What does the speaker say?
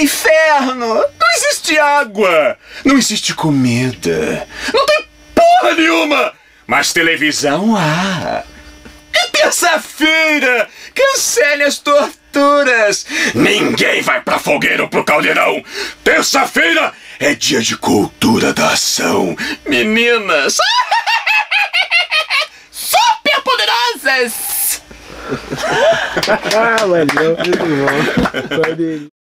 inferno! Não existe água! Não existe comida! Não tem porra nenhuma! Mas televisão há! É terça-feira! Cancele as torturas! Ninguém vai pra fogueira ou pro caldeirão! Terça-feira é dia de cultura da ação! Meninas! Super poderosas! ah, valeu, muito bom.